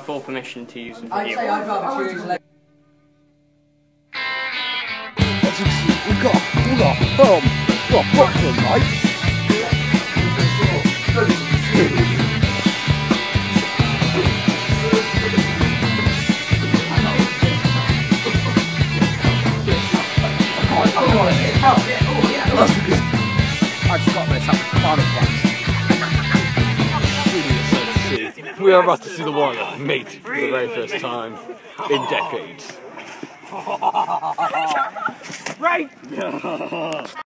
full permission to use the I'd video. say I'd rather choose like. We've got we've got a film. We've got Brooklyn, mate. Oh, I just got this up the We are about to see the wire mate for the very first time in decades. Right!